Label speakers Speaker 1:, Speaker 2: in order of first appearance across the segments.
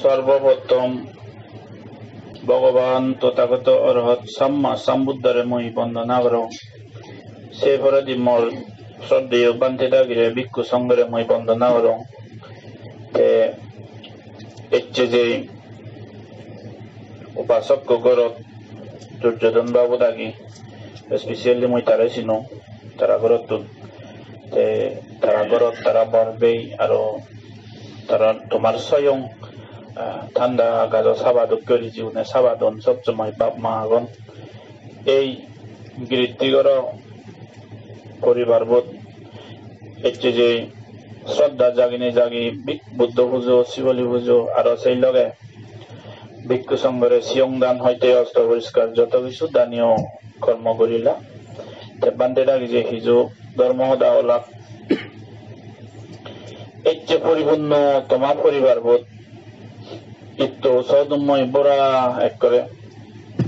Speaker 1: সর্বপ্রথম ভগবান তথাগত অরহত সাম্মা সাম্বুদ্ধরে মই বন্দনা করো। সে ফরদি মোর শ্রদ্ধেয় বান্তিদাগিরে ভিক্ষু সঙ্গরে মই বন্দনা করো। এচ্ছে যে উপাসক গরত দুর্যোধন বাবু দাগি। স্পেশালি মই তারে চিনো, তারা ঘরত তে। তারা ঘরত তারা বরবেই আৰু তারা তোমার স্বয়ং ঠান্ডা গাজো সাবাদক করি জীবনে সাবাদন সবসময় বাপ মা আগন এই গিরিত্রিগর পরিবার বোধ হচ্ছে যে শ্রদ্ধা জাগিনে জাগি, বুদ্ধ পুজো, শিবলি পুজো, আর সেই লগে ভিক্ষু সংঘরে সিয়ং দান হইতে অস্ত্র পরিষ্কার যত কিছু দানীয় কর্ম করিলা। বান্ধে ডাকি যে হিজু, ধর্ম দাওলা এর যে পরিপূর্ণ তোমার পরিবার বোধ। ইটো চৌদুম্মই বুঢ়া এক কৰে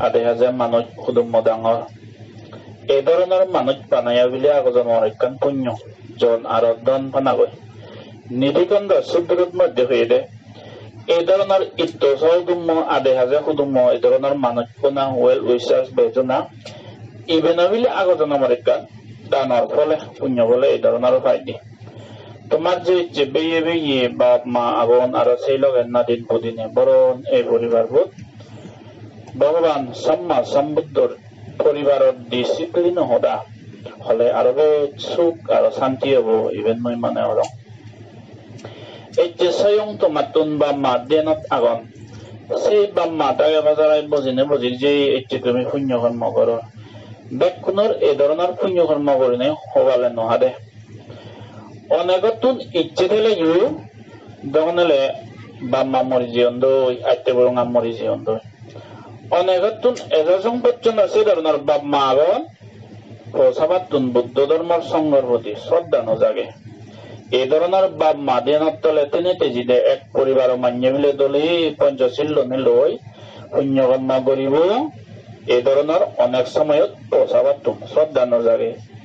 Speaker 1: আধা হাজাৰ মানুহ সুদুম্ম ডাঙৰ। এই ধৰণৰ মানুহ পানায়া বুলি আগজনৰ একখান পুণ্য জন আৰু দন পানাগৈ নিধিকন্দ সুদূৰত মধ্য হৈ দে। এই ধৰণৰ ইটো চৌদুম্ম আধা হাজাৰ সুদুম্ম এই ধৰণৰ মানুহ পোনা ৱেল উইচাৰ্চ বেজনা ইভেন বুলি আগজনৰ একখান দানৰ ফলে, পুণ্য ফলে এই ধৰণৰ পাই তোমার যে বেয়ে বেয়ে বাপ, মা আগুন আর সেই লগের নাদিন বুদিনে বরণ এই পরিবার বোধ। ভগবান সম্মা সম্বুদ্ধর পরিবারের ডিসিপ্লিন হদা হলে আরও সুখ আর শান্তি হব ইভেন মই মানে হল। এই যে স্বয়ং তোমার তুন বা মা দেনত আগন। সেই বাম্মা তাকে বাজারাই বুজিনে বুজি যে এই তুমি শূন্য কর্ম করো। বেকুণৰ এই ধৰণৰ পুণ্য কৰ্ম কৰিনে হবালে নহাদে onegotun ichidele yu donele bamma morisiondo atte burunga morisiondo onegotun এজাজং পর্যন্ত সে ধরনের বাম্মা আগন প্রসাবাতুন বুদ্ধ ধর্মের সঙ্গর প্রতি শ্রদ্ধা নজাগে। এই ধরনের বাপ মা দেনত তলে তিনি তেজিদে এক পরিবার মান্য মিলে দলি পঞ্চশীল লই পুণ্যকর্মা করিব এই ধরনের অনেক সময়ত প্রসাবাতুন শ্রদ্ধা নজাগে।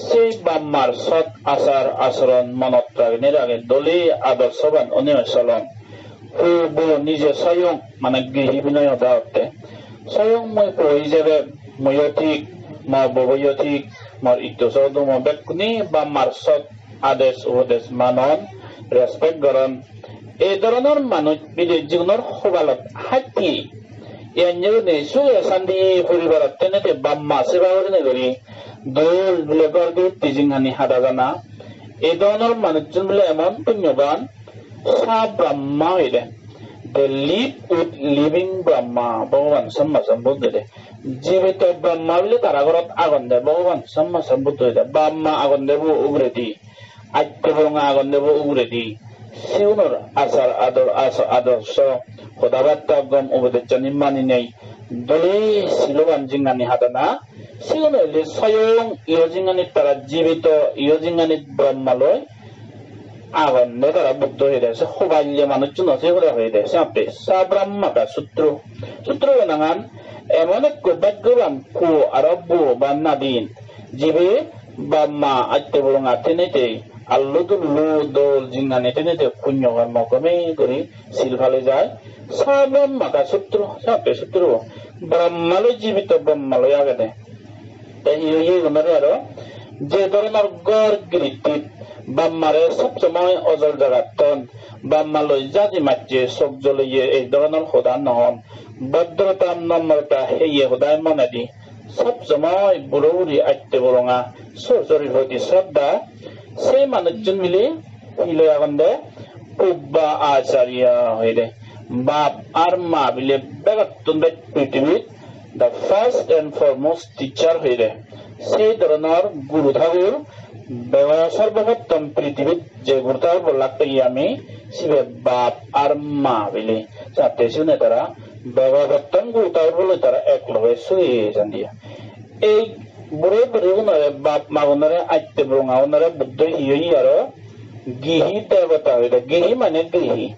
Speaker 1: সেই বাম্মার সৎ আচার আচরণ মনত রাখে রাখে দলি আদর্শবান অনুসরণ পূর্ব নিজে স্বয়ং মানে গৃহী বিনয় দাওতে স্বয়ং মই পঢ়ি যাবে ময়ো ঠিক মই ববৈও ঠিক মোৰ চৌদো মই বেকুনি বাম্মাৰ সৎ আদেশ উপদেশ মানন ৰেচপেক্ট কৰণ এই ধৰণৰ মানুহ বিদেশ জীৱনৰ সবালত হাতী এনে সুখে শান্তি পৰিবাৰত তেনেতে বাম্মা সেৱা কৰি দৌল বোলে গর্বে তিজিংহানি হাদা জানা এই ধরনের মানুষজন বলে এমন পুণ্যবান সা ব্রহ্মা হইলে they live with living Brahma ভগবান সম্মা সম্বুদ্ধ জীবিত ব্রহ্মা বলে তারা ঘরত আগুন দে ভগবান সম্মা সম্বুদ্ধ ব্রহ্মা আগুন দেব উগরে দি বরঙা আগুন দেব উগরে দি সিউনর আচার আদর আদর্শ কথাবার্তা গম উপদেশ মানি নেই দলে শিলবান জিঙ্গানি হাদানা সিগনে স্বয়ং ইহজিঙ্গানিত তারা জীবিত ইহজিঙ্গানিত ব্রহ্মালয় আগুনে তারা বুদ্ধ হয়ে গেছে সবাইলে মানুষজন আছে করে হয়ে গেছে আপনি সা ব্রহ্মাকা সূত্র সূত্র নাঙান এমন এক ভাগ্যবান কু আর বু বা নাদিন জীবে ব্রহ্মা আত্মে বরং আতেনেতে আল্লুদুল লু দল জিঙা নেটে নেটে পুণ্য কর্ম কমে করে শিল ফালে যায়। সা ব্রহ্মা কা সাপে শত্রু। ব্রহ্মালে জীবিত ব্রহ্মালে আগে দে এই এই গমারে আরো যে গর সবসময় অজল জগাতন ব্রহ্মালে জাতি মাতছে সব জলিয়ে এই ধরনের খোদা নহন ভদ্রতা নম্রতা হেয়ে হোদায় মনে দি সবসময় বুড়ৌরি আত্মবরঙা সরি হতি শ্রদ্ধা সেই মানুষজন মিলে হিলে এখন দে পুব্বা আচার্য হইলে বাপ আর মা বিলে বেগাত্তন পৃথিবীত the first and foremost teacher হইলে সেই ধরনের গুরু ঠাকুর সর্বপ্রথম পৃথিবীত যে গুরু ঠাকুর লাগতে আমি শিবে বাপ আর মা বিলি যাতে শুনে তারা ব্যবহারতন গুরুতার বলে তারা এক লগে শুয়ে যান দিয়া। এই 물에 버리고 나래 밥 먹으나래 아침에 불어나오나래 부터 이어이 알아 기히 대보다 이래 기히 만에 기히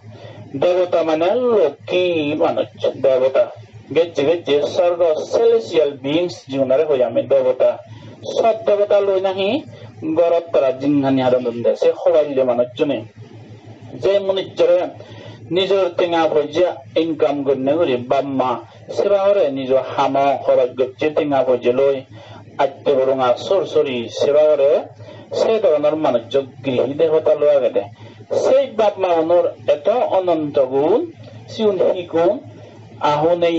Speaker 1: 대보다 만에 로키 만어 대보다 게지 게지 서로 셀레시얼 비잉스 지우나래 고야메 সব দেবতা লৈ নাহি গৰত তৰা জিংঘানি আৰম্ভ সেই সবাইলে মানুহজনে যে মনুষ্যৰে নিজৰ টেঙা পৰ্যায় ইনকাম কৰি নগৰি বাম্মা সেৱাহৰে নিজৰ হামা খৰচ গৈছে টেঙা পৰ্যায় লৈ আদ্য বৰঙা চৰচৰি চেৱাৰে সেই ধৰণৰ মানুহ যোগ গৃহী দেৱতা লোৱা গেলে সেই বাপ মানুহৰ এটা অনন্ত গুণ চিউন শিকো আহোনে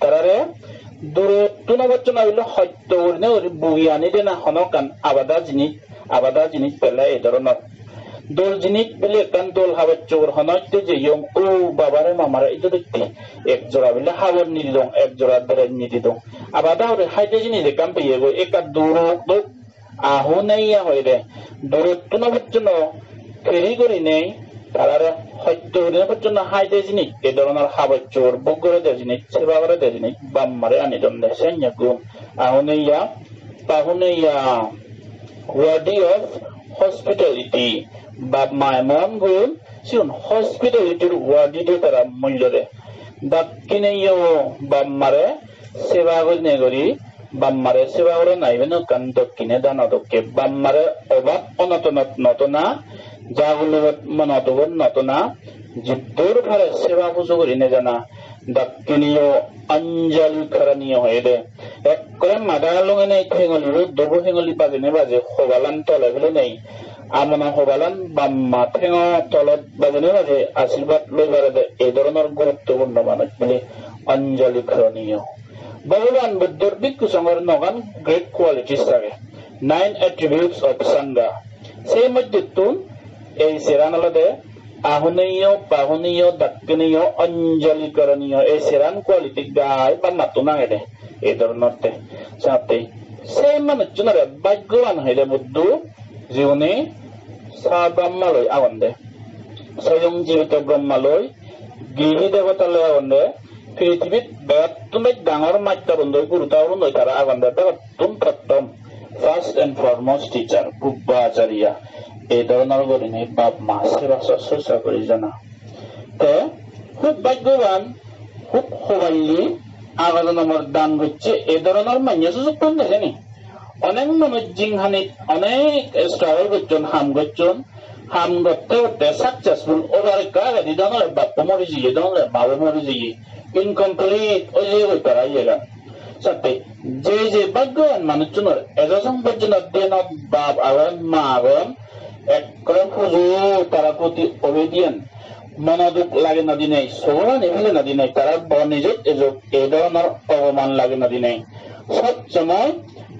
Speaker 1: তাৰাৰে দূৰত তুণবচন আহিলে সত্য উৰণে আনি আনি দিনাখনক আবাদা জিনিস আবাদা জিনিস পেলাই এই ধৰণৰ। দোলজিনিক বলে কান্তল হাবার চোর হনইতে যে ইয়ং ও বাবারে মামারে এটা দেখতে। এক জোড়া বলে হাবার নিদি দং এক জোড়া ধরে নিদি দং আবার দাওরে হাইতে জিনি যে কাম পেয়ে গো, একা দূর দোক আহু নেইয়া হয় রে। দূরত্ব না পর্যন্ত ফেরি করি নেই, তারারে সত্য হরিণের পর্যন্ত হাইতে জিনিস এই ধরনের হাবার চোর বগরে দে জিনিস সেবাবারে দে জিনিস বাম্মারে আনি দম দে সেন্যা গুম আহু পাহু of hospitality বাট মায় মন গুণ সিহন হস্পিটেল এটির ওয়ার্ডি তো তারা মূল্য দে বাট কিনে ইয়ো বাপ মারে সেবা গজনে করি বাপ দক্ষিণে দানা দক্ষে বাপ মারে অবাক নতনা যা গুলো নতনা যুদ্ধর ঘরে সেবা পুজো করি নে দক্ষিণীয় অঞ্জল খৰণীয় হয়ে দে। এক মাদাৰ মাদা নাই নেই খেঙলি দবু খেঙলি বাজে নে বাজে সবালান তলে গুলো নেই। আমনা হবালান বাম্মা ঠেঙ তলত বাজনে বাজে আশীৰ্বাদ লৈ বাৰে এই ধৰণৰ গুৰুত্বপূৰ্ণ মানুহ বুলি অঞ্জলি খৰণীয় ভগৱান বুদ্ধৰ বিকুসংৰ নগান গ্ৰেট কোৱালিটিছ থাকে নাইন এট্ৰিবিউটছ অফ সংগা সেই মধ্যতুন এই চেৰানলতে আহুনীয় পাহুনীয় দাক্ষিণীয় অঞ্জলিকৰণীয় এই চেৰান কোৱালিটি গাই বা মাতো নাগে এই ধৰণৰ চাতে সেই মানুহজনৰে ভাগ্যৱান হইলে বুদ্ধ জীৱনে ব্ৰহ্মালৈ আগন্দে স্বয়ং জীৱিত ব্ৰহ্মালৈ গৃহী দেৱতালৈ আগন্দে পৃথিৱীত বেয়াতুমেই ডাঙৰ মাত্য বন্ধু গুৰুতা বন্ধু তারা আগন্দে বেগতুম প্ৰথম ফাৰ্ষ্ট এণ্ড ফৰমষ্ট টিচাৰ পূৰ্বাচাৰ্যা এই ধৰণৰ গৰিণী বাপ মা সেৱা চৰ্চা কৰি জানা। তে খুব ভাগ্যৱান খুব সবাইলি আগাজন আমার দান করছে এই ধরনের মাইয়া সুযোগ পান দেখেনি? অনেক জিংহানি অনেক স্ট্রাগল করছেন, হাম করছেন। হাম করতে করতে সাকসেসফুল ওবার কাগে দি দনলে বাপ মরি জিয়ে দনলে বাবা মরি জিয়ে ইনকমপ্লিট ওই যে ওই তারা ইয়েগা সাথে যে যে ভাগ্যবান মানুষজনের এজন পর্যন্ত দেন বাপ আগন মা আগন এক পুজো তারা প্রতি অবেদিয়েন মনোযোগ লাগে নদী নেই সবরা নেভিলে নদী নেই তারা এযোগ এই ধরনের অপমান লাগে নদী নেই সব সময়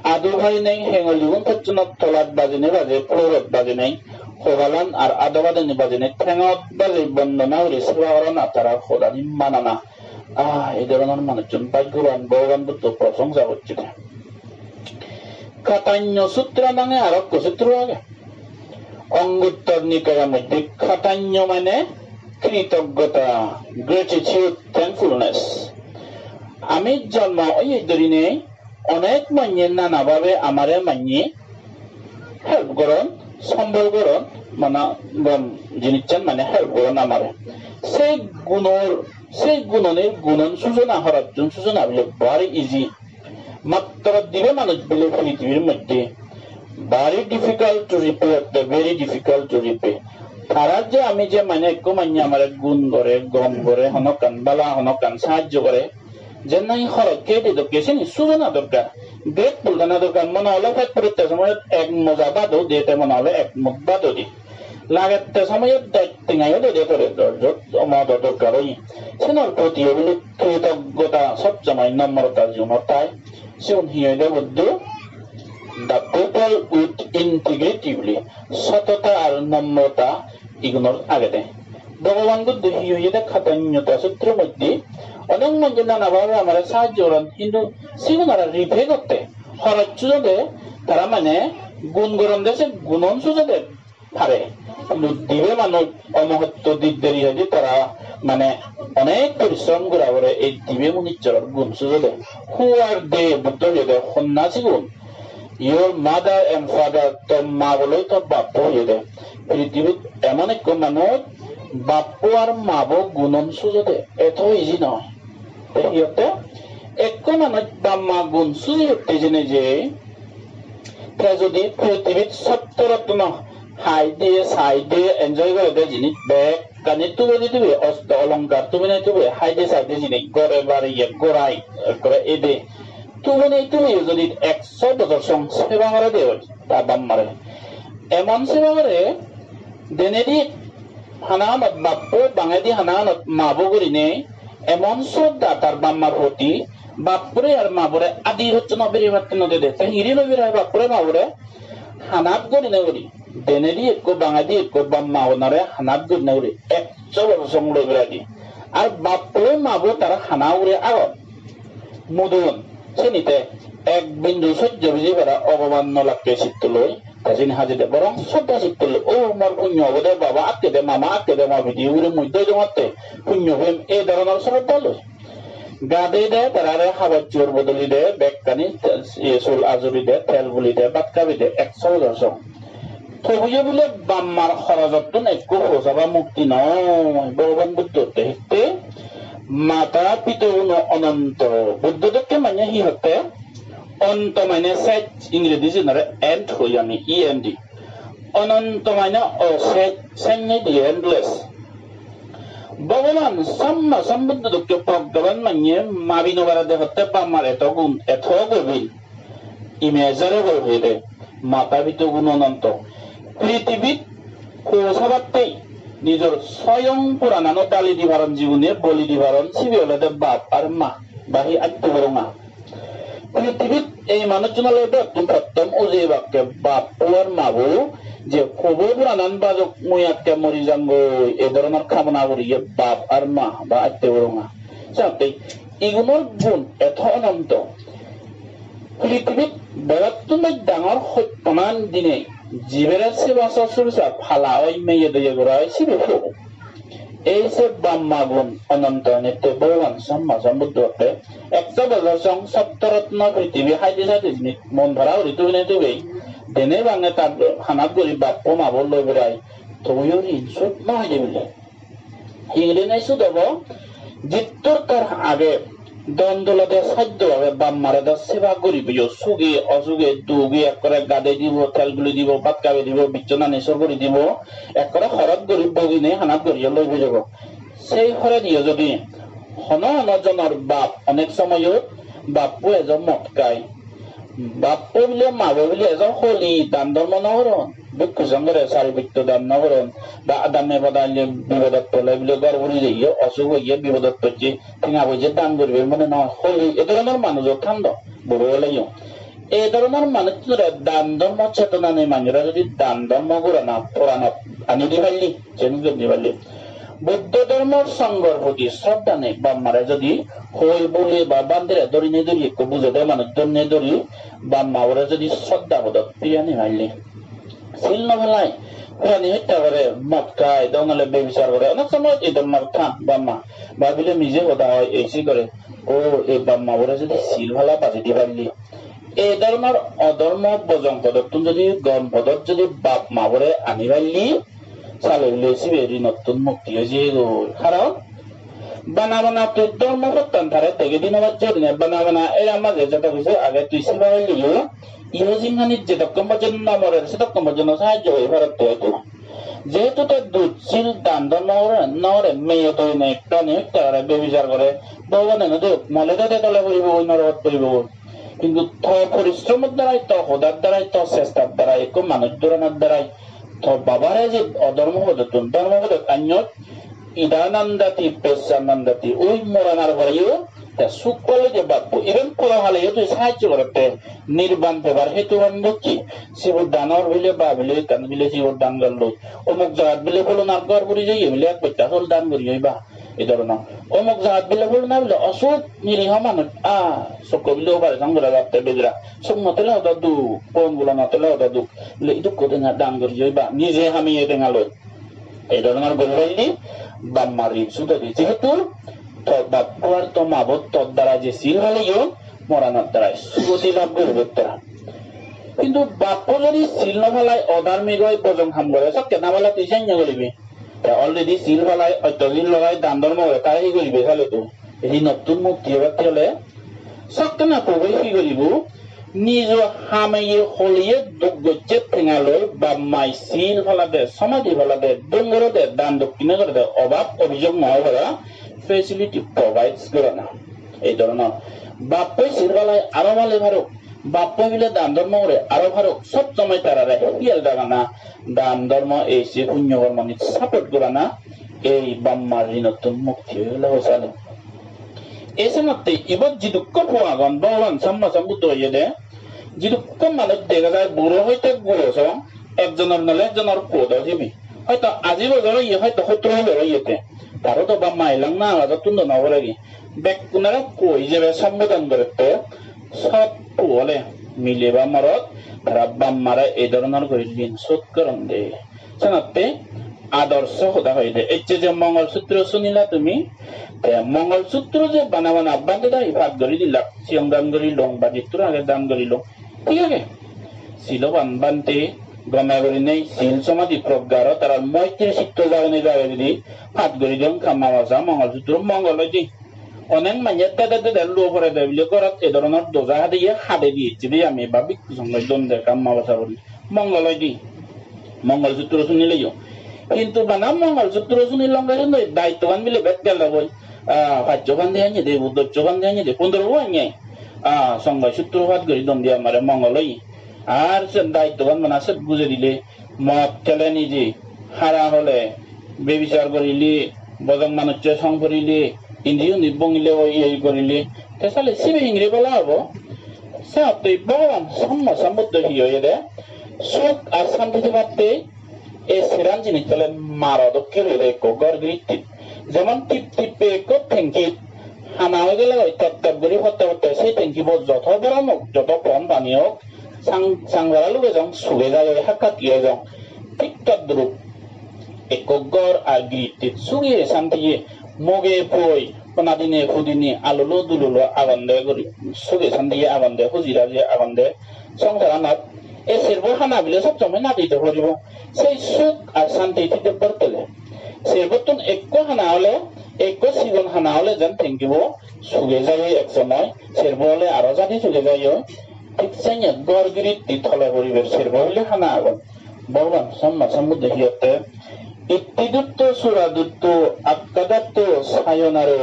Speaker 1: আদু ভাই নেই হেঙলিগুন তচ্চনত তলাত বাজে নেই, বাজে ফ্লোরত বাজে নেই। হবালান আর আদো বাজে নেই। নেই ঠেঙত বাজে বন্দনা হলে সেবা না, তারা খোদানি মানা না। আহ, এই ধরনের মানুষজন ভাগ্যবান ভগবান বুদ্ধ প্রশংসা করছে কাতান্য সূত্র নাঙে আরক্য সূত্র আগে। অঙ্গুত্তর নিকায়ের মধ্যে খাতান্য মানে কৃতজ্ঞতা গ্রেটিটিউড থ্যাঙ্কফুলনেস আমি জন্ম ওই দরিনে অনেক মান্য নানাভাবে আমারে মান্য হেল্প করন সম্বল করন মানে জিনিসছেন মানে হেল্প করন আমারে সেই গুণর সেই গুণনের গুণন সূচনা হওয়ার জন্য সূচনা বলে ভারি ইজি মাত্র দিবে মানুষ বলে পৃথিবীর মধ্যে। Very difficult to repay very difficult to repay তারা যে আমি যে মানে একটু মানে আমার গুণ করে গম করে হনকান বালা হনকান সাহায্য করে যে নাই হরক কে দিত কেসে নি? সুজনা দরকার গ্রেট বুলদানা দরকার মনে হলে ফেক পড়তে সময় এক মজা বাদও দিতে মনে হলে এক মুখ বাদও দি লাগাতে সময় টেঙাইও দিয়ে করে মদ দরকার ওই সেনার প্রতি ওগুলো কৃতজ্ঞতা সবসময় নম্রতা জীবন তাই সেন হিয়ে Buddha the people with integrity সততা আর নম্রতা এগুলোর আগে দেয় ভগবান বুদ্ধ হিয়ে খাতান্যতা সূত্রের মধ্যে অনেক নানাভাবে আমার সাহায্য করেন। কিন্তু সেগুলোরা রিফে করতে। খরচ সুযোগে তারা মানে গুণ গরম দেশে গুণন সুযোগে পারে দিবে মানুষ অমহত্ব দিক দেরি হয়েছে তারা মানে অনেক পরিশ্রম করা করে এই দিবে মুনিচর গুণ সুযোগে। হু আর দে বুদ্ধ হয়ে সন্ন্যাসী গুণ। your mother and father তো মা বলেই তো বাপ্য হয়ে পৃথিবীত এমন এক মানুষ বাপ্য আর মাব গুণন সুযোগে। এত ইজি নয়। একো চুজি উঠতে যেনে যে যদি পৃথিৱীত সত্তৰত্ন হাই দিয়ে, চাই দিয়ে এনজয় কৰে দে জিনিস বেগ কানি তুমি যদি তুমি অস্ত অলংকার তুমি নাই তুমি হাই দিয়ে, চাই দিয়ে জিনিস, গড়ে বাড়ি গড়াই করে এদে তুমি নাই তুমি যদি একশো বছর সং সেবা করে দে তা বাম মারে এমন সেবা করে দেনেদি হানানত বাপ্পো বাঙালি হানানত মাবো করি এমন শ্রদ্ধা তার বাম্মার প্রতি, বাপুরে আর মাবরে, আদি হচ্ছে নবেরি মাত্র নদী দেখতে হিরি নবীর হয় বাপুরে, মাবরে। হানাত গড়ি নেগরি দেনেরি একো বাঙালি একো, বাম্মা ওনারে হানাত গড়ি নেগরি একশো বছর বেড়াদি আর বাপুরে মাবো তারা হানা উড়ে আগত। মুদুন শ্রেণীতে এক বিন্দু সহ্য বুঝি বেড়া অবমান নলাকে চিত্ত লই কাজিন হাজিদে বরং শ্রদ্ধা চিত্ত লই ও আমার পুণ্য অবদে বাবা আটকে দে মামা আটকে দে মা ভিডি উড়ে মধ্যে জমাতে পুণ্য হইম এই ধরনের শ্রদ্ধা লই গাদে দে তারারে হাবার চোর বদলি দে বেগকানি চুল আজুরি দে তেল বুলি দে বাটকাবি দে একশো দশম থবুয়ে বোলে বাম্মার খরচত একো হোসাবা মুক্তি নয় ভগবান বুদ্ধ হিতে মাতা পিত অনন্ত বুদ্ধদেবকে মানে সিহঁতে অন্ত মানে চেট ইংরেজি জনারে এণ্ড হৈ আমি ই এন ডি অনন্ত মানে অচেট চেন্নাই দি এণ্ডলেছ ভগবান সম্মা সম্বুদ্ধকে ভগবান মানে মাবিনো বারাদে হতে পামার এত গুণ এত গভীর ইমেজারে গভীরে মাতা পিত গুণ অনন্ত। পৃথিবীত কোসাবাতেই নিজের স্বয়ং পুরানানো ডালি দিবারণ জীবনে বলি দিবারণ সিবিওলাদে বাপ আর মা বাহি আত্মবরঙা পৃথিবীত এই মানুষজনলৈ একদম প্রথম উজে বাক্যে বাপ আর যে পুরানান বাজক মরি যাম এই ধরনের কামনা বাপ আর মা বা আত্মবরঙা চাতে ইগুণৰ গুণ এথ অনন্ত পৃথিৱীত বৃহত্তম ডাঙৰ সত্যমান দিনে জীবের সেবা চর্চা ফালা ওই মেয়ে দিয়ে গোড়ায় শিবে এইছে ব্ৰহ্মা গুণ অনন্ত নিত্য ভগৱান চম্মাচম বুদ্ধ ভক্তে একশ বছৰ চং সপ্তৰত্ন পৃথিৱী সাজি চাই মন ধৰা হৰি তুমি নে তেনে বাঙে তাত খানাত গৰি বাপ মাব লৈ পেলাই তুমি চুত নহয় দিবলে সিংৰি নাই চুত হব যিটোৰ তাৰ আগে দন্দলতে সদ্যভাৱে বাম মাৰে তাৰ চেৱা কৰিব চুগে অচুগে দুগে একৰে গাদে দিব তেল গুলি দিব পাত কাবি দিব বিচনা নিচৰ কৰি দিব একৰে শৰত গৰি বগিনে হানাত গঢ়িয়ে লৈ গৈ যাব। সেই শৰে দিয়ে যদি হন হনজনৰ বাপ অনেক সময়ত বাপু এজন মটকাই। বাপু বুলি মাবে বুলি এজন শলি দান্দৰ মনোহৰণ নহরণ দুঃখ সঙ্গে সার্বিক দান নহরণ বা আদামে বাদালে বিপদত পড়লে বলে গর্ভরি যাইয়ে, অসুখ হইয়ে বিপদত পড়ছে ঠিঙা বইছে দান করবে মানে ন হলি এ ধরনের মানুষ ঠান্ড বড় হলেও এই ধরনের মানুষরা দান ধর্ম চেতনা নেই মানুষরা, যদি দান করে না পুরানো আনি দি পারলি চেন দি পারলি। বুদ্ধ ধর্মের সঙ্গর প্রতি শ্রদ্ধা নেই, বাম্মারে যদি হই, বলে, বা বান্দিরে ধরি নে ধরি, একটু বুঝে দেয় মানুষ, ধরে ধরি বাম্মা ওরা যদি শ্রদ্ধা বোধ প্রিয়া নি ধন্য ভেলাই প্ৰাণী হত্যা কৰে মদ খাই দঙালে বে কৰে অনেক সময়ত এই দমাৰ খা বা মা বা বোলে নিজে হয় এই চি কৰে অ এই যদি চিল ভালা পাতি দি পাৰিলি এই ধৰ্মৰ অধৰ্ম বজং পদত যদি গম পদত যদি বাপ মাবৰে আনি পাৰিলি চালে বোলে চিবেৰি নতুন মুক্তি হৈছে কাৰণ বানা বানা তুই ধৰ্ম সত্তান থাৰে তেগেদিন বানা বানা এৰা মাজে যাতে হৈছে আগে তুই চিবা লিলো ইহো জিংহানির যেতক্ষণ পর্যন্ত মরে সেতক্ষণ পর্যন্ত সাহায্য হয়ে ভারত হয়তো যেহেতু তার দুধ ছিল দান নরে মেয়ে তৈ নেই, প্রাণী করে বেবিচার করে। ভগবানে নদী মলে তাতে তলে করিব নরকত করিব কিন্তু থ পরিশ্রমের দ্বারাই তো হদার দ্বারাই তো চেষ্টার দ্বারাই একো মানুষ দূরানোর দ্বারাই তো বাবারে যে অধর্ম পদতুন ধর্ম পদত আন্যত ইদানন্দাতি পেশানন্দাতি, ওই মরানার পরেও সুখ করলে যে বাপ্য ইভেন কোলা হলে তুই সাহায্য করতে নির্বাণ পেবার হেতু কি শিবর দানর বিলে বা বিলে কান বিলে শিবর দান গেল অমুক জায়গা বিলে বলো না গড় করি যাই বিলে এক বাচ্চা হল দান করি বা এই ধরনের অমুক জায়গা বিলে বলো না বিলে অসুখ নিরীহ মানুষ আ চক্র বিলে ওবার সঙ্গে রাখতে বেজরা সব নতলে হতা দু পনগুলো নতলে হতা দু এটা কোথায় দান করি যাই বা নিজে আমি এ টেঙা এই ধরনের গরিবাইলি বাম্মারি সুতরাং যেহেতু ভাগ্যার তো মাভত্বর দ্বারা যে চিল হলে গিয়েও মরানোর দ্বারা সুগতি লাভ করব তোরা কিন্তু বাপ যদি চিল নফলাই অদার পজং খাম গলে সব কেনা মালা তুই চাই চিল ফলাই অত্যজিন লগাই দান্দর মগে তাই হি গলিবি খালে তো নতুন মুক্তি হবার কি হলে সব কেনা কবে কি গলিব নিজ হামেয়ে হলিয়ে দুগ্গচ্ছে ঠেঙা লো বা মাই চিল ফলা দে সমাধি ফলা দে ডঙ্গর দে দান দক্ষিণ করে দে অভাৱ অভিযোগ নহয় কৰা ফেচিলিটি প্ৰভাইডছ কৰা এই ধৰণৰ। বাপৈ চিৰবালাই আৰু ভালে ভাৰক বাপৈ বোলে দান ধৰ্ম কৰে আৰু ভাৰক চব জমাই তাৰাৰে শিয়াল দাগানা। দান ধৰ্ম এই যে শূন্য কৰ্মণিত চাপৰ্ট কৰা এই বাম্মাৰ ঋণত মুক্তি হৈছিল এই চনতে ইবত যি দুখ পোৱা গণ ভগৱান চাম্মা চাম্বুত হৈয়ে দে যি দুখ মানুহ দেখা যায় বুঢ় সৈতে গুৰু চ। একজনৰ নালে একজনৰ ক'ত হয়তো আজি বজাৰ হয়তো সত্ৰ হৈ ইয়াতে। তারও তো বা মাইলাং না আলাদা তুন্দ নগরে বেক কুনারা কই যাবে সম্বোধন করতে সব পোলে মিলে বা মরত তারা বাম্মারা এই ধরনের করে দিন শোধ করন দে জানাতে আদর্শ হতা হয়ে দে এই যে মঙ্গলসূত্র শুনিলা তুমি মঙ্গলসূত্র যে বানা বানা বান্ধে দা ভাগ ধরি দিলা সিয়ং দান করি লং বা জিত্র আগে দান করি লং ঠিক আছে ছিল বান বানতে গমা করি নেই শিল সমাধি প্রজ্ঞার তারা মৈত্রী চিত্ত জাগনে জাগে যদি হাত গড়ি দিও খামা বাসা মঙ্গলসূত্র মঙ্গল যে অনেক মানে দাদা দাদা লো করে দেয় বলে করাত এ ধরনের দোজা হাতে ইয়ে হাতে দিয়েছি আমি ভাবি সঙ্গে দ্বন্দ্বে কাম্মা বাসা বলি মঙ্গল দি মঙ্গলসূত্র শুনিলেও কিন্তু বানাম মঙ্গলসূত্র শুনিলাম দায়িত্ববান মিলে বেট গেল বই ভাজ্যবান দিয়ে আনি দে উদ্যোগবান দিয়ে আনি দে পনেরো আনি সংবাদ সূত্রপাত করি দম দিয়ে আমার মঙ্গলই আর দায়িত্ববান মানে সে বুঝে দিলে মদ খেলে নিজে, হারা হলে, বেবিচার করিলি বজং মানুষ সং করিলি, ইন্দ্রিয় নিবঙ্গিলে ওই এই করিলি তাহলে সিবে ইংরে বলা হব সাথে ভগবান সম্ম সম্বুদ্ধ হয়ে দে? সুখ আর শান্তিতে পারতে এই সিরান জিনিস তাহলে মারদক্ষের হইলে গর গৃত্তি যেমন টিপ টিপে কো ঠেঙ্কি হানা হয়ে গেলে ওই টপ টপ করে হতে হতে সেই ঠেঙ্কি যত বড় যত কম পানি হোক 上上个路个种，树个在个黑卡地个种，皮卡子路，一个个阿吉的树叶上底个，木个坡，不那底呢，附近呢，阿路路子路路阿文的个，树叶上底个阿文的，附近那些阿文的，上个那，一些不哈那不了，啥种没那地的好地方，所以树阿上底地的不得了，所以不同一个哈那了。एक को सीवन हनावले जन थिंक वो सुगेजा ये एक समय सिर्फ बोले आरोजा नहीं सुगेजा ये ঠিক চাইয়া গড়গিরি থলে পরিবেশ সেরবো হলে হানা আগন ভগবান সম্মা সম্বুদ্ধ হিয়তে ইত্তিদুত্ত সুরাদুত্ত আক্কাদাত্ত সায়নারো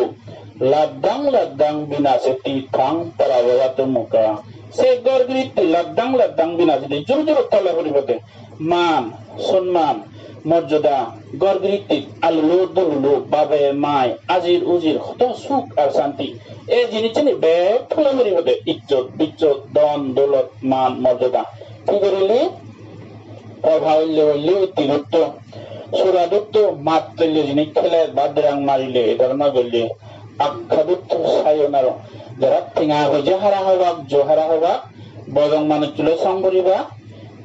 Speaker 1: লাদ্দাং লাদ্দাং বিনাশতি থাং পারাবাত মুকা সে পরিবতে মান সম্মান মর্যাদা গড়গিরিতে আলুলো দলুলো বাবে মায়, আজির উজির হত সুখ আর শান্তি। এই জিনিস ব্যাগ ফলে পরিবতে ইজ্জত বিজ্জত দন দৌলত, মান, মর্যাদা। কি করিলে অভাবল্য হইলে তিরুত্ব সুরাদুত্ত মাত্রল্য জিনিস খেলে বাদ্রাং মারিলে ধরনের করলে আখ্যাদুত্ত সায়নার যারা টিঙা হয়ে হারা হবা জোহারা হবা বজং মানুষ চুলে সংকরিবা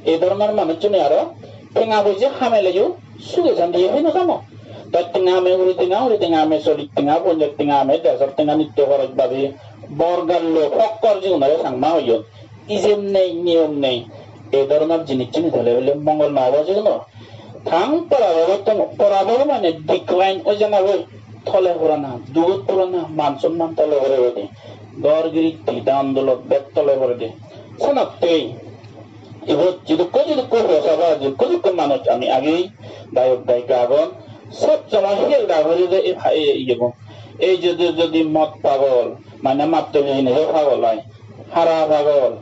Speaker 1: এই ধরনের মানুষ জন্য আরও টিঙা হয়ে হামেলেও সুগে শান্তি হয় না কামো তার টিঙা আমে উড়ি টিঙা উড়ি টিঙা আমে চলি টিঙা পঞ্জাব টিঙা আমে দেশের টিঙা নিত্য খরচ বাবে বরগাল্য ফক্কর জীবনের সাংমা হইয় ইজেম নেই নিয়ম নেই এই ধরনের জিনিস চিনি ধরে বলে মঙ্গল না হওয়া যেগুলো থাং পরাবো পরাবো মানে ডিক্লাইন ওই জানাব থলে পুরানা দুগুত পুরানা মান সম্মান তলে ভরে দে গড়গিরি তিদা আন্দোলন বেদ তলে ভরে দে শোনাতেই এবার যুদুক্ষ যুদুক্ষ হসাবা যুদুক্ষ যুক্ষ মানুষ আমি আগেই গায়ক গায়িকা আগন সব সময় হেল ডাবরি এই যদি যদি মদ পাগল মানে মাত্র নিজে পাগল হয়। হারা পাগল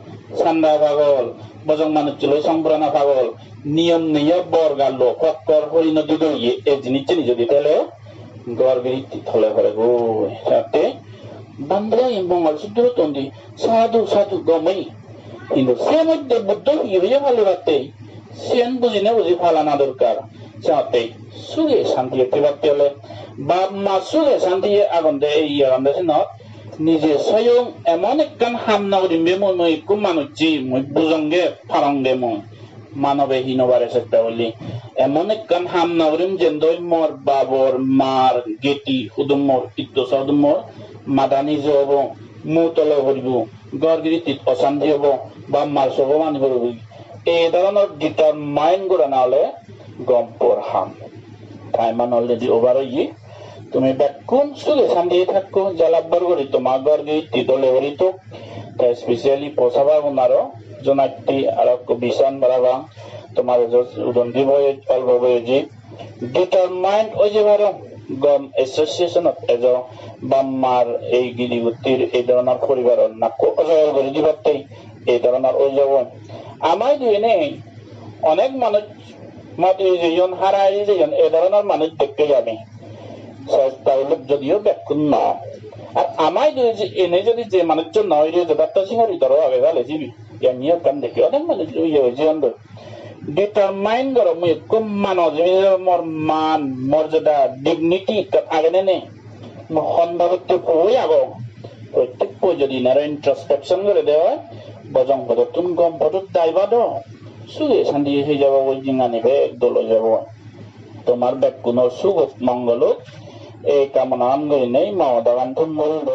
Speaker 1: সান্দা পাগল, বজং মানুষ ছিল সম্প্রানা পাগল, নিয়ম নিয়ে বর গাল কক্কর পরিণতি দইয়ে এই জিনিস যদি তাহলে গড় বিরিতি থলে করে গো সাথে বান্ধা মঙ্গল সূত্র তন্দি, সাধু সাধু গমই কিন্তু সে মধ্যে বুদ্ধ হিয়ে ভালো রাখতে সেন বুঝি না বুঝি ফালানা দরকার। সাথে সুগে শান্তি একটি বাক্তি হলে, বাপ মা সুগে শান্তি আগুন দে এই আগুন দে নিজে স্বয়ং এমন একখান হামনা করিম বে মই মই একো মানুষ জি মই বুজংগে ফারংগে মই। মানবে হিনবারে চেষ্টা করলি এমন একখান হাম নগরিম যেন্দই মোর বাবর, মার, গেটি, হুদুমর ইত্য সদুমর মাদানি হব মু তলে করিব গড়গিরিত অশান্তি হব বা মার সব মানিব এই ধরনের ডিটার মাইন্ড করে না হলে গম পর হাম। টাইম অলরেডি ওভার হয়ে তুমি বেকুন সুগে শান্তি থাকো জ্বালাব্বার করি তোমার গড়গিরিত তলে করিত স্পেচিয়েলি পচাবা গুণারো জোনাইটি আৰু বিছান বাৰাবা তোমাৰ উদন্তি বয় অল্প বয়জি ডিটারমাইন্ড ওই যে বারো গম এসোসিয়েশনত এজ বাম্মার এই গিরিগুটির এই ধরনের পরিবারের নাকো অজয় করে দিবারতেই এই ধরনের ওই যাব। আমায় দুই নেই অনেক মানুষ মাটি যেজন হারাই যেজন এই ধরনের মানুষ দেখতে যাবে। তাহলে যদিও ব্যাকুন না। আর আমায় যদি এনে যদি যে মানুষজন নয় রে যথার্থ সিংহরি ধরো আগে গেলে যাবি নিয়ে কান দেখি অনেক মানুষ ইয়ে হয়েছে ডিটারমাইন করো, মুই কুম মানো, মোর মান মর্যাদা ডিগনিটি আগে নে সন্ধাবত্য কই আগো। প্রত্যেক যদি নারো ইন্ট্রস্পেকশন করে দেওয়া বজং পদত তুমি গম পদত দাইবা দ সুগে শান্তি হয়ে যাব ওই জিঙ্গা নিবে একদল যাব। তোমার ব্যাগ কোনো সুগত মঙ্গল এই কামনা আন গই নেই মাও দাগান তুমি বলব।